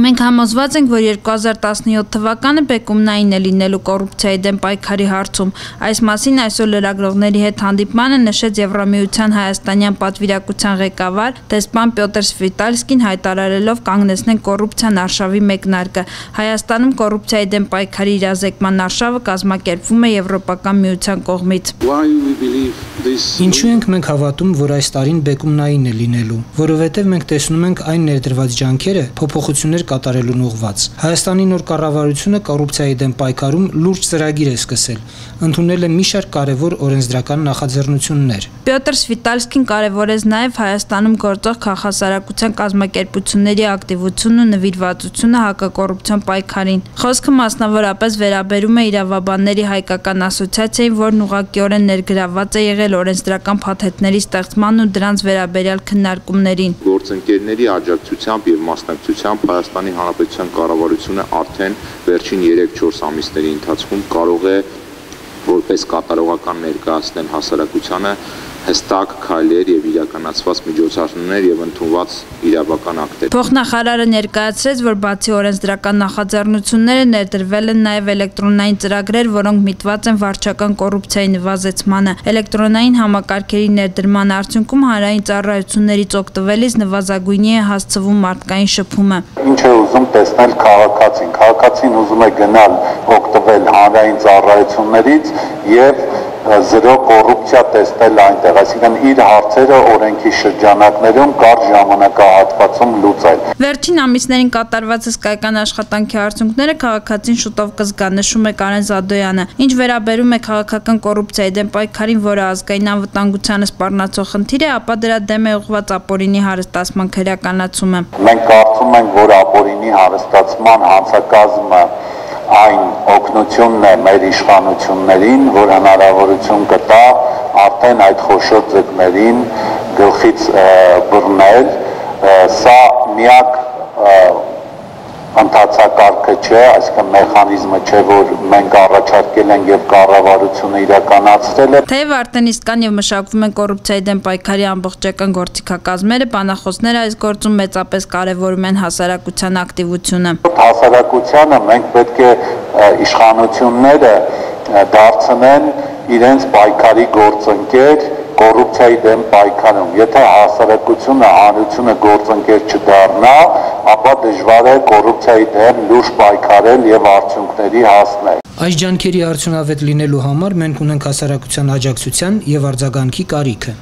Մենք համոզված ենք, որ 2017 թվականը բեկումնային է լինելու կոռուպցիայի դեմ պայքարի հարցում։ Այս մասին այսօր լրագրողների հետ հանդիպմանը նշեց Եվրամիության հայաստանյան պատվիրակության ղեկավար դեսպան Պյոտր Սվիտալսկին հայտարարելով կանգնեցնեն կոռուպցիան արշավի մեկնարկը։ Հայաստանում կոռուպցիայի դեմ պայքարի իրազեկման արշավը կազմակերպվում է Եվրոպական միության կողմից։ Ինչու ենք մենք հավատում, որ այս տարին բեկումնային է լինելու, որովհետև մենք տեսնում ենք այն ներդրված ջանքերը փոփոխություններ կատարելուն ուղղված։ Հայաստանի նոր կառավարությունը կոռուպցիայի դեմ պայքարում լուրջ ծրագիր է սկսել, ընդունել է մի շարք կարևոր օրենսդրական նախաձեռնություններ։ Պյոտր Սվիտալսկին կարևորեց նաև Հայաստանում գործող քաղաքասարակության կազմակերպությունների ակտիվությունն ու նվիրվածությունը հակակոռուպցիոն պայքարին։ Խոսքը մասնավորապես վերաբերում է իրավաբանների հայկական ասոցիացիային, որն ուղղակիորեն ներգրաված է եղել օրենսդրական փաթեթների ստեղծման ու դրանց վերաբերյալ քննարկումներին։ Գործընկերների աջակցությամբ եւ մասնակցությամբ Հայաստանի Հանրապետության կառավարությունը արդեն վերջին 3-4 ամիսների ընթացքում կարող է որպես կատարողական ներկայացնել հասարակությանը հստակ քայլեր եւ իրականացված միջոցառումներ եւ ընդունված իրավական ակտեր։ Փոխնախարարը ներկայացրեց, որ բացի օրենսդրական նախաձեռնությունները ներդրվել են նաեւ էլեկտրոնային ծրագրեր, որոնք միտված են վարչական կոռուպցիայի նվազեցմանը։ Էլեկտրոնային համակարգերի ներդրման արդյունքում հանրային ծառայություններից օգտվելիս նվազագույնի է հասցվում մարդկային շփումը։ Ինչ է ուզում տեսնել քաղաքացին։ Քաղաքացին ուզում է գնալ օգտվել հանրային ծառայություններից եւ զրո կոռուպցիա տեսնել այնտեղ, այսինքն իր հարցերը օրենքի շրջանակներում կարճ ժամանակահատվածում լուծել։ Վերջին ամիսներին կատարված հսկայական աշխատանքի արդյունքները քաղաքացին շուտով կզգա, նշում է Կարեն Զադոյանը։ Ինչ վերաբերում է քաղաքական կոռուպցիայի դեմ պայքարին, որը ազգային անվտանգությանը սպառնացող խնդիր է, ապա դրա դեմ է ուղղված ապօրինի հարստացման քերականացումը։ Մենք կարծում ենք, որ ապօրինի հարստացման հանցակազմը այն օգնությունն է մեր իշխանություններին, որ հնարավորություն կտա արդեն այդ խոշոր ձկներին գլխից բռնել, սա միակ ընթացակարգը չէ, այսինքն մեխանիզմը չէ, որ մենք առաջարկել ենք եւ կառավարությունը իրականացրել է։ Թեև արդեն իսկ կան եւ մշակվում են կոռուպցիայի դեմ պայքարի ամբողջական գործիքակազմերը, բանախոսները այս գործում մեծապես կարևորում են հասարակության ակտիվությունը։ Հասարակությանը մենք պետք է իշխանությունները դարձնեն իրենց պայքարի գործընկեր կոռուպցիայի դեմ պայքարում։ Եթե հասարակությունը հանրությունը գործընկեր չդառնա, ապա դժվար է կոռուպցիայի դեմ լուրջ պայքարել եւ արդյունքների հասնել։ Այս ջանքերի արդյունավետ լինելու համար մենք ունենք հասարակության աջակցության եւ արձագանքի կարիքը։